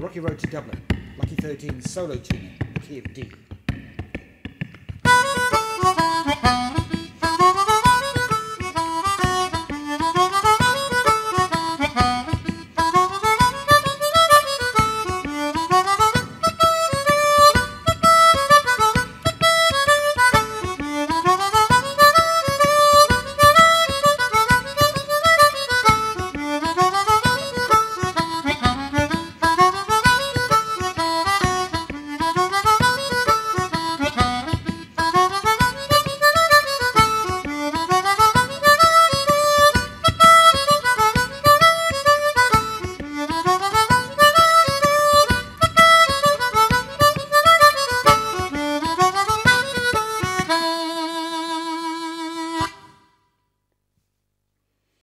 Rocky road to Dublin. Lucky 13 solo tuning, key of D.